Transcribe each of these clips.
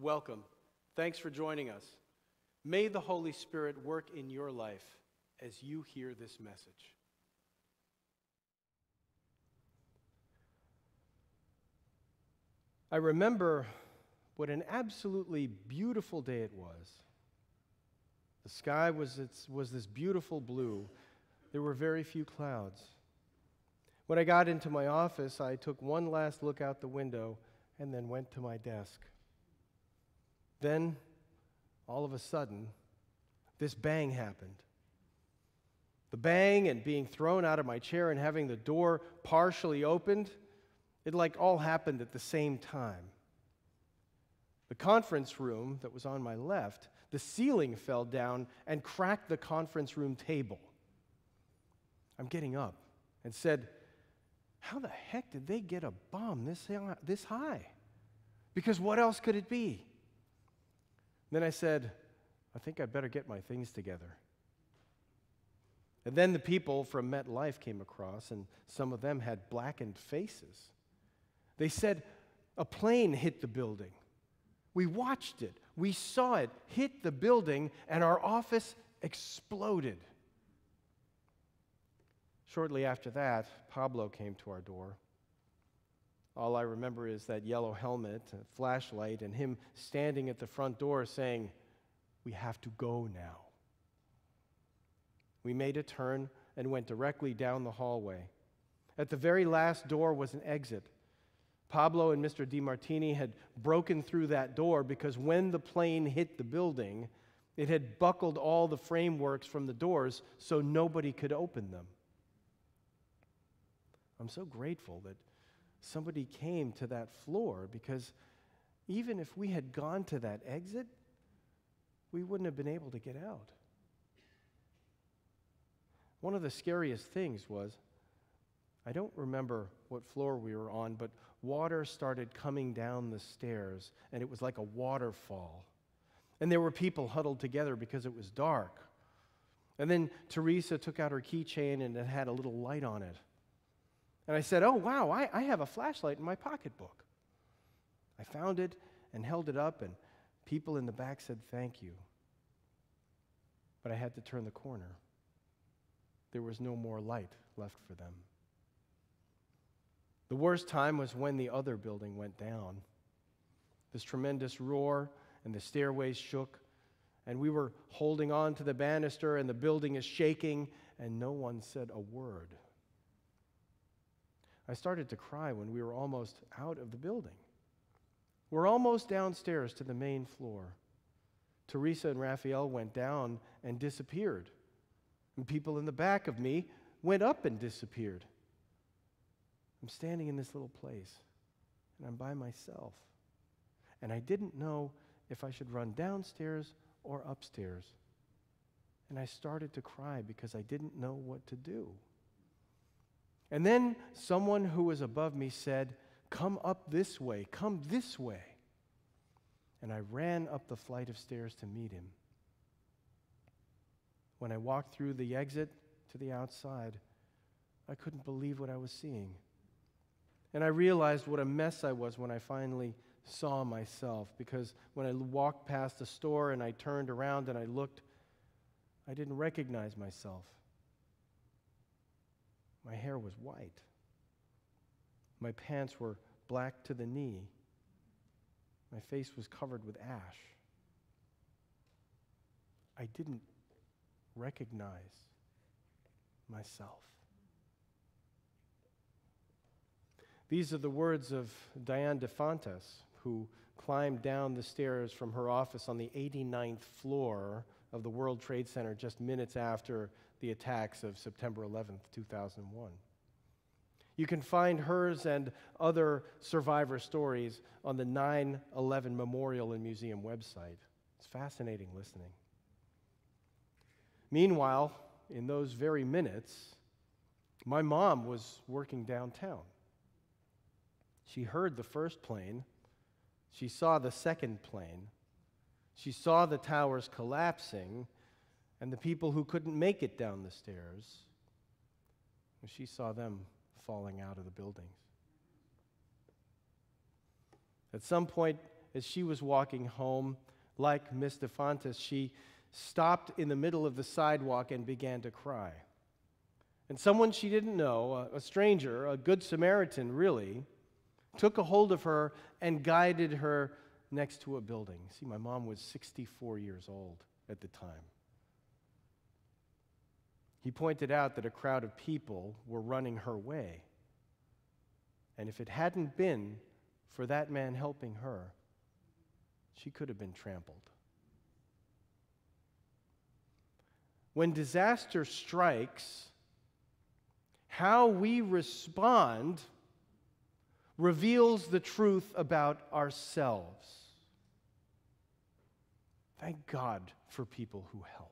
welcome. Thanks for joining us. May the Holy Spirit work in your life as you hear this message. I remember what an absolutely beautiful day it was. The sky was, was this beautiful blue. There were very few clouds. When I got into my office, I took one last look out the window and then went to my desk. Then, all of a sudden, this bang happened. The bang and being thrown out of my chair and having the door partially opened, it like all happened at the same time. The conference room that was on my left, the ceiling fell down and cracked the conference room table. I'm getting up and said, How the heck did they get a bomb this, this high? Because what else could it be? Then I said, I think I'd better get my things together. And then the people from MetLife came across, and some of them had blackened faces. They said, A plane hit the building. We watched it, we saw it hit the building, and our office exploded. Shortly after that, Pablo came to our door. All I remember is that yellow helmet, flashlight, and him standing at the front door saying, We have to go now. We made a turn and went directly down the hallway. At the very last door was an exit. Pablo and Mr. DeMartini had broken through that door because when the plane hit the building, it had buckled all the frameworks from the doors so nobody could open them. I'm so grateful that somebody came to that floor because even if we had gone to that exit, we wouldn't have been able to get out. One of the scariest things was I don't remember what floor we were on, but water started coming down the stairs, and it was like a waterfall. And there were people huddled together because it was dark. And then Teresa took out her keychain and it had a little light on it. And I said, Oh, wow, I, I have a flashlight in my pocketbook. I found it and held it up, and people in the back said, Thank you. But I had to turn the corner. There was no more light left for them. The worst time was when the other building went down. This tremendous roar, and the stairways shook, and we were holding on to the banister, and the building is shaking, and no one said a word. I started to cry when we were almost out of the building. We're almost downstairs to the main floor. Teresa and Raphael went down and disappeared. And people in the back of me went up and disappeared. I'm standing in this little place, and I'm by myself. And I didn't know if I should run downstairs or upstairs. And I started to cry because I didn't know what to do. And then someone who was above me said, Come up this way, come this way. And I ran up the flight of stairs to meet him. When I walked through the exit to the outside, I couldn't believe what I was seeing. And I realized what a mess I was when I finally saw myself because when I walked past the store and I turned around and I looked, I didn't recognize myself. My hair was white. My pants were black to the knee. My face was covered with ash. I didn't recognize myself. These are the words of Diane DeFontes, who climbed down the stairs from her office on the 89th floor of the World Trade Center just minutes after the attacks of September 11th, 2001. You can find hers and other survivor stories on the 9 11 Memorial and Museum website. It's fascinating listening. Meanwhile, in those very minutes, my mom was working downtown. She heard the first plane, she saw the second plane, she saw the towers collapsing, and the people who couldn't make it down the stairs, she saw them falling out of the buildings. At some point as she was walking home, like Miss DeFontes, she stopped in the middle of the sidewalk and began to cry. And someone she didn't know, a, stranger, a good Samaritan really, took a hold of her and guided her next to a building. See, my mom was 64 years old at the time. He pointed out that a crowd of people were running her way. And if it hadn't been for that man helping her, she could have been trampled. When disaster strikes, how we respond reveals the truth about ourselves. Thank God for people who help.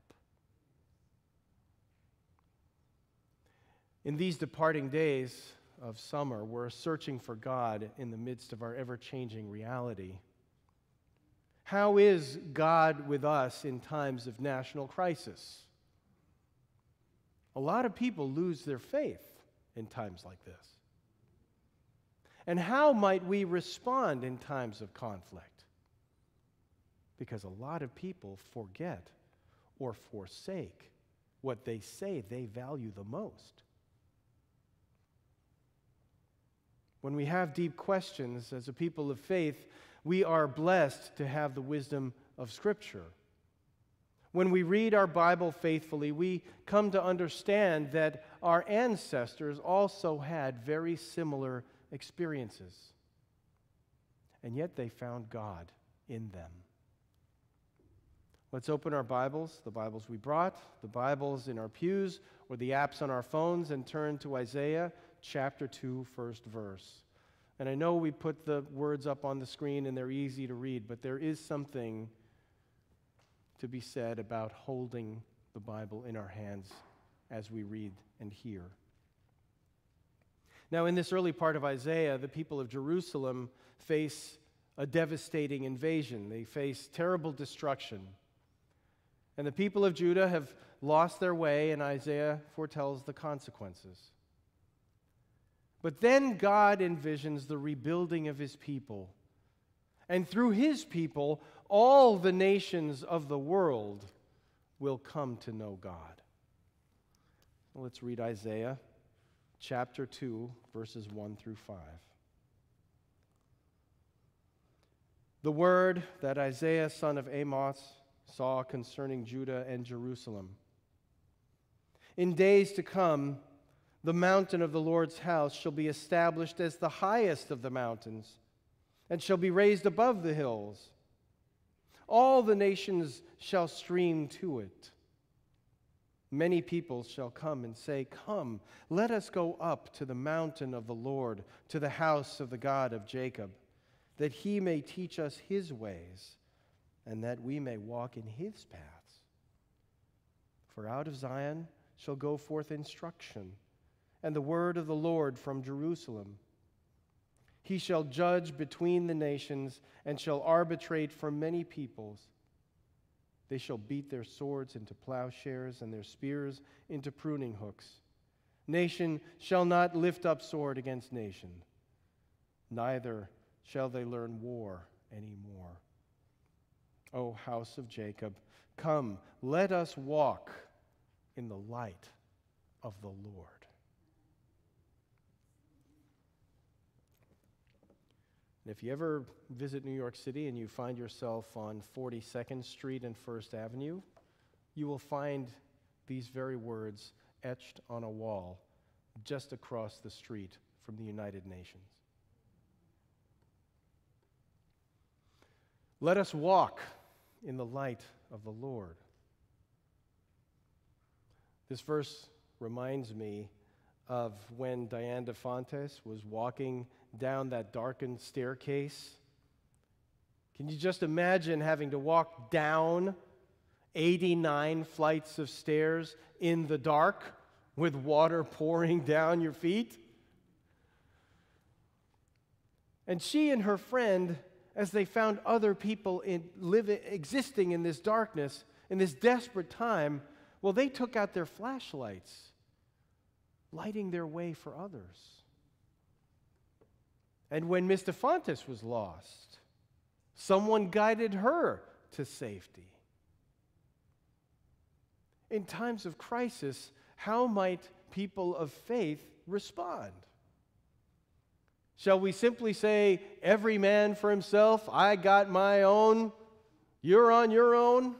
In these departing days of summer, we're searching for God in the midst of our ever changing reality. How is God with us in times of national crisis? A lot of people lose their faith in times like this. And how might we respond in times of conflict? Because a lot of people forget or forsake what they say they value the most. When we have deep questions as a people of faith, we are blessed to have the wisdom of Scripture. When we read our Bible faithfully, we come to understand that our ancestors also had very similar experiences. And yet they found God in them. Let's open our Bibles, the Bibles we brought, the Bibles in our pews, or the apps on our phones, and turn to Isaiah chapter 2, first verse. And I know we put the words up on the screen and they're easy to read, but there is something to be said about holding the Bible in our hands as we read and hear. Now, in this early part of Isaiah, the people of Jerusalem face a devastating invasion. They face terrible destruction. And the people of Judah have lost their way, and Isaiah foretells the consequences. But then God envisions the rebuilding of his people. And through his people, all the nations of the world will come to know God. Let's read Isaiah chapter 2, verses 1 through 5. The word that Isaiah, son of Amos, saw concerning Judah and Jerusalem. In days to come, the mountain of the Lord's house shall be established as the highest of the mountains, and shall be raised above the hills. All the nations shall stream to it. Many peoples shall come and say, Come, let us go up to the mountain of the Lord, to the house of the God of Jacob, that he may teach us his ways, and that we may walk in his paths. For out of Zion shall go forth instruction and the word of the Lord from Jerusalem. He shall judge between the nations and shall arbitrate for many peoples. They shall beat their swords into plowshares and their spears into pruning hooks. Nation shall not lift up sword against nation, neither shall they learn war any more. O house of Jacob, come, let us walk in the light of the Lord. If you ever visit New York City and you find yourself on 42nd Street and First Avenue, you will find these very words etched on a wall just across the street from the United Nations. Let us walk in the light of the Lord. This verse reminds me of when Diane DeFontes was walking down that darkened staircase. Can you just imagine having to walk down 89 flights of stairs in the dark with water pouring down your feet? And she and her friend, as they found other people in, living, existing in this darkness, in this desperate time, well, they took out their flashlights, lighting their way for others. And when Miss DeFontes was lost, Someone guided her to safety. In times of crisis, how might people of faith respond? Shall we simply say, every man for himself, I got my own, you're on your own?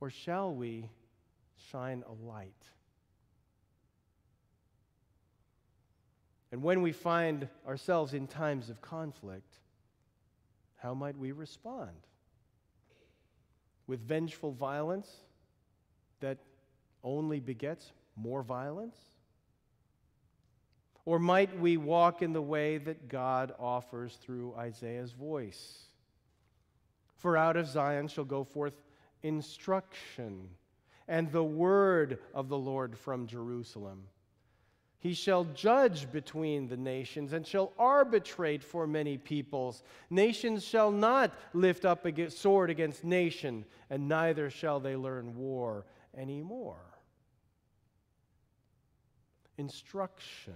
Or shall we shine a light? And when we find ourselves in times of conflict, how might we respond? With vengeful violence that only begets more violence? Or might we walk in the way that God offers through Isaiah's voice? For out of Zion shall go forth instruction, and the word of the Lord from Jerusalem. He shall judge between the nations and shall arbitrate for many peoples. Nations shall not lift up a sword against nation, and neither shall they learn war anymore. Instruction.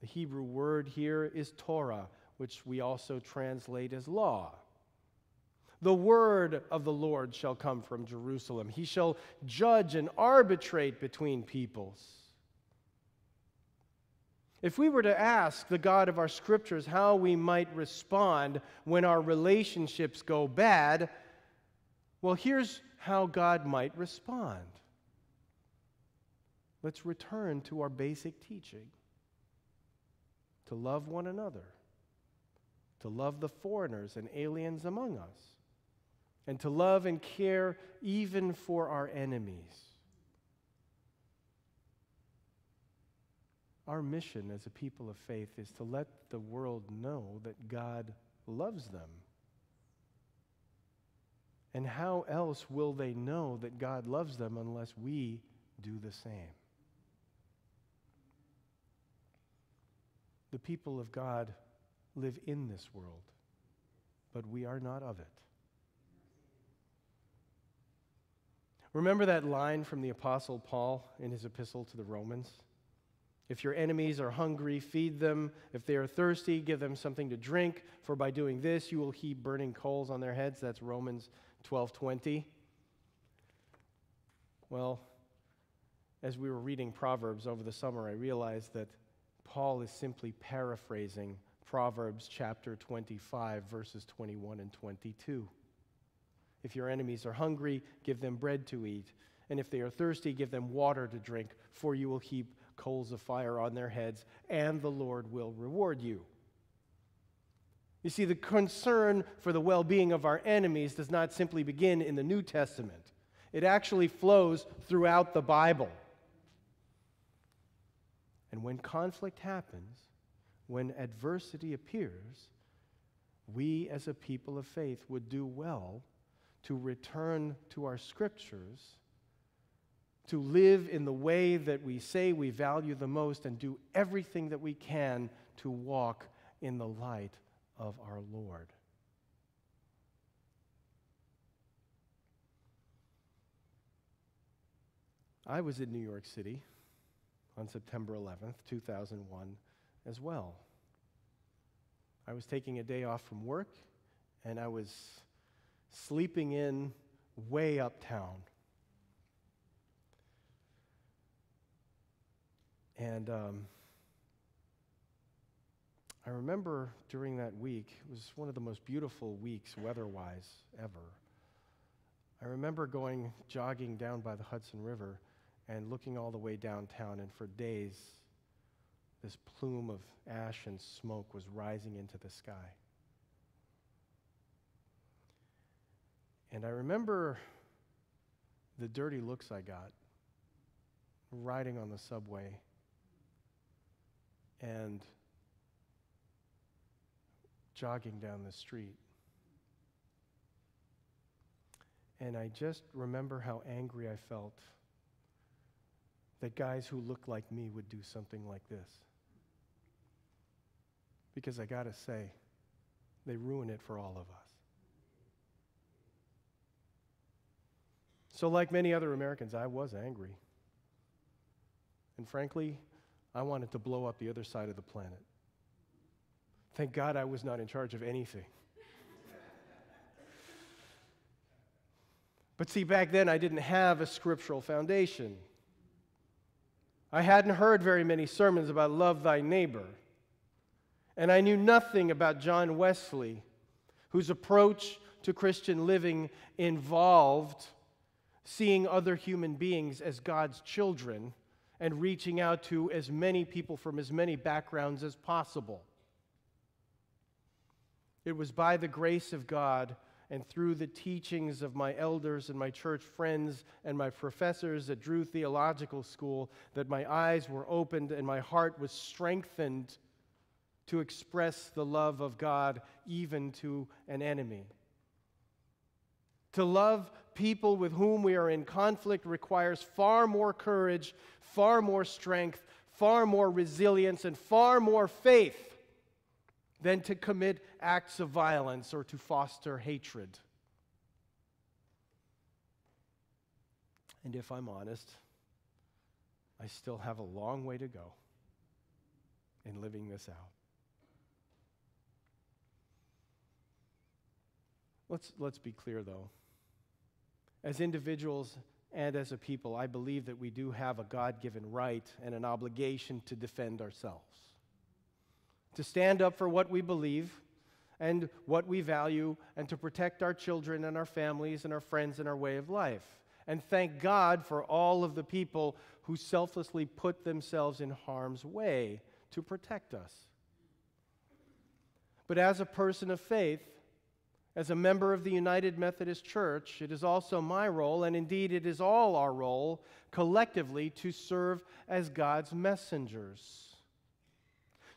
The Hebrew word here is Torah, which we also translate as law. The word of the Lord shall come from Jerusalem. He shall judge and arbitrate between peoples. If we were to ask the God of our scriptures how we might respond when our relationships go bad, well, here's how God might respond. Let's return to our basic teaching to love one another, to love the foreigners and aliens among us, and to love and care even for our enemies. Our mission as a people of faith is to let the world know that God loves them. And how else will they know that God loves them unless we do the same? The people of God live in this world, but we are not of it. Remember that line from the Apostle Paul in his epistle to the Romans? If your enemies are hungry, feed them. If they are thirsty, give them something to drink, for by doing this you will heap burning coals on their heads. That's Romans 12:20. Well, as we were reading Proverbs over the summer, I realized that Paul is simply paraphrasing Proverbs chapter 25, verses 21 and 22. If your enemies are hungry, give them bread to eat. And if they are thirsty, give them water to drink, for you will heap coals of fire on their heads, and the Lord will reward you. You see, the concern for the well being of our enemies does not simply begin in the New Testament, it actually flows throughout the Bible. And when conflict happens, when adversity appears, we as a people of faith would do well to return to our scriptures, to live in the way that we say we value the most, and do everything that we can to walk in the light of our Lord. I was in New York City on September 11th, 2001, as well. I was taking a day off from work and I was sleeping in way uptown. And um, I remember during that week, it was one of the most beautiful weeks weather wise ever. I remember going jogging down by the Hudson River and looking all the way downtown, and for days, this plume of ash and smoke was rising into the sky. And I remember the dirty looks I got riding on the subway and jogging down the street. And I just remember how angry I felt that guys who look like me would do something like this. Because I got to say, they ruin it for all of us. So, like many other Americans, I was angry. And frankly, I wanted to blow up the other side of the planet. Thank God I was not in charge of anything. but see, back then I didn't have a scriptural foundation. I hadn't heard very many sermons about love thy neighbor. And I knew nothing about John Wesley, whose approach to Christian living involved seeing other human beings as God's children and reaching out to as many people from as many backgrounds as possible. It was by the grace of God and through the teachings of my elders and my church friends and my professors at Drew Theological School that my eyes were opened and my heart was strengthened to express the love of God even to an enemy. To love people with whom we are in conflict requires far more courage, far more strength, far more resilience, and far more faith than to commit acts of violence or to foster hatred. And if I'm honest, I still have a long way to go in living this out. Let's, let's be clear, though. As individuals and as a people, I believe that we do have a God given right and an obligation to defend ourselves to stand up for what we believe and what we value, and to protect our children and our families and our friends and our way of life. And thank God for all of the people who selflessly put themselves in harm's way to protect us. But as a person of faith, as a member of the United Methodist Church, it is also my role, and indeed it is all our role, collectively to serve as God's messengers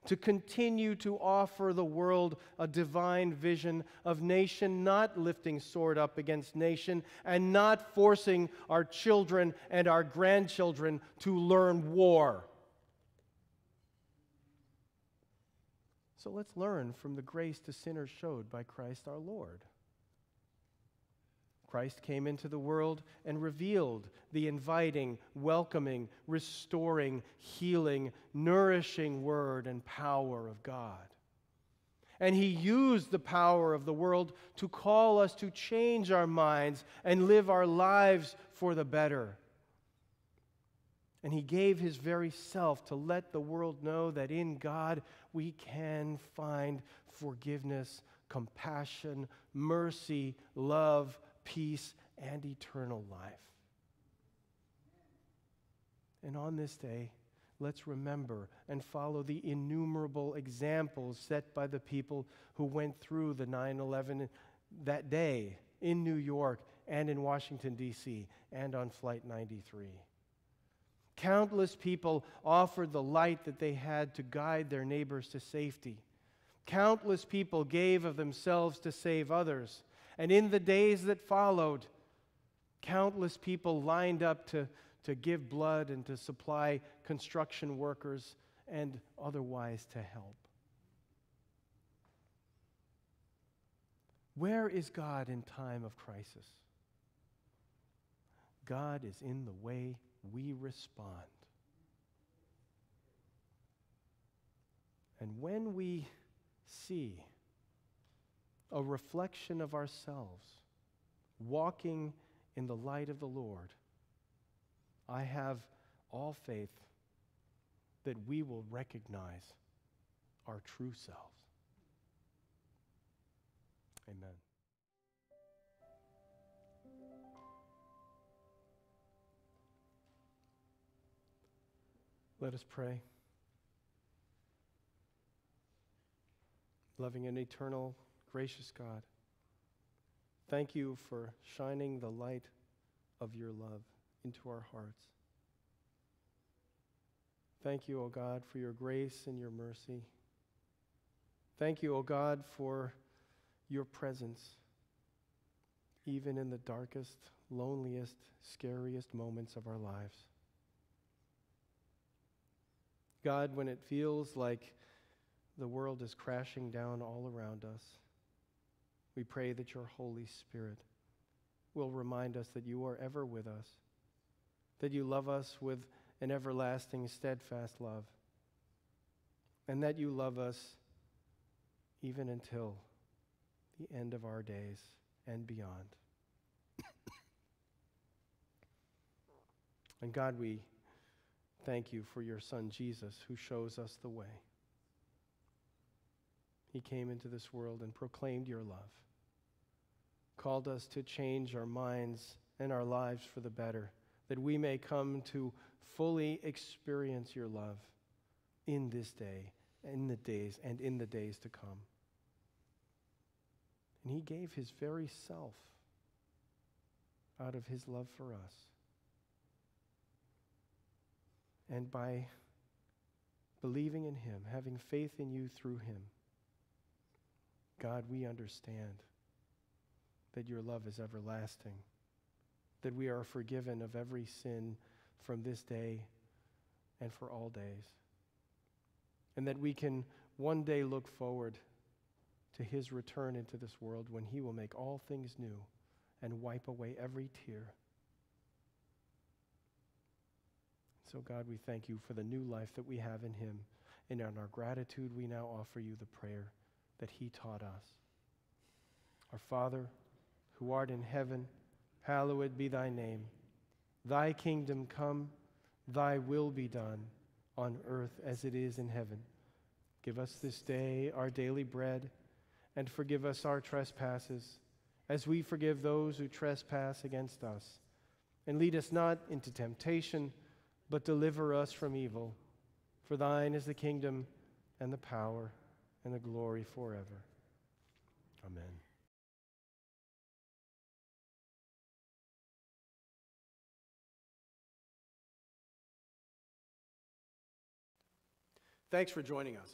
to continue to offer the world a divine vision of nation not lifting sword up against nation and not forcing our children and our grandchildren to learn war. So let's learn from the grace to sinners showed by Christ our Lord. Christ came into the world and revealed the inviting, welcoming, restoring, healing, nourishing word and power of God. And he used the power of the world to call us to change our minds and live our lives for the better. And he gave his very self to let the world know that in God we can find forgiveness, compassion, mercy, love, peace, and eternal life. And on this day, let's remember and follow the innumerable examples set by the people who went through the 9 11 that day in New York and in Washington, D.C., and on Flight 93. Countless people offered the light that they had to guide their neighbors to safety. Countless people gave of themselves to save others. And in the days that followed, countless people lined up to, to give blood and to supply construction workers and otherwise to help. Where is God in time of crisis? God is in the way we respond. And when we see a reflection of ourselves, walking in the light of the Lord, I have all faith that we will recognize our true selves. Amen. Let us pray. Loving and eternal Gracious God, thank you for shining the light of your love into our hearts. Thank you, O God, for your grace and your mercy. Thank you, O God, for your presence, even in the darkest, loneliest, scariest moments of our lives. God, when it feels like the world is crashing down all around us, we pray that your Holy Spirit will remind us that you are ever with us, that you love us with an everlasting, steadfast love, and that you love us even until the end of our days and beyond. and God, we thank you for your Son Jesus, who shows us the way. He came into this world and proclaimed your love, called us to change our minds and our lives for the better, that we may come to fully experience your love in this day, in the days, and in the days to come. And he gave his very self out of his love for us. And by believing in him, having faith in you through him, God, we understand that your love is everlasting, that we are forgiven of every sin from this day and for all days, and that we can one day look forward to his return into this world when he will make all things new and wipe away every tear. So, God, we thank you for the new life that we have in him. And in our gratitude, we now offer you the prayer that he taught us. Our Father, who art in heaven, hallowed be thy name. Thy kingdom come, thy will be done on earth as it is in heaven. Give us this day our daily bread, and forgive us our trespasses, as we forgive those who trespass against us. And lead us not into temptation, but deliver us from evil. For thine is the kingdom, and the power, and the glory forever. Amen. Thanks for joining us.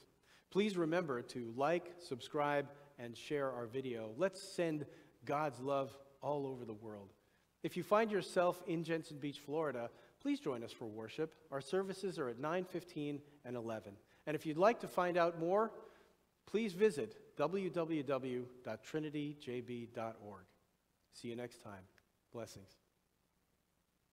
Please remember to like, subscribe, and share our video. Let's send God's love all over the world. If you find yourself in Jensen Beach, Florida, please join us for worship. Our services are at 9:15 and 11. And if you'd like to find out more, please visit www.trinityjb.org. See you next time. Blessings.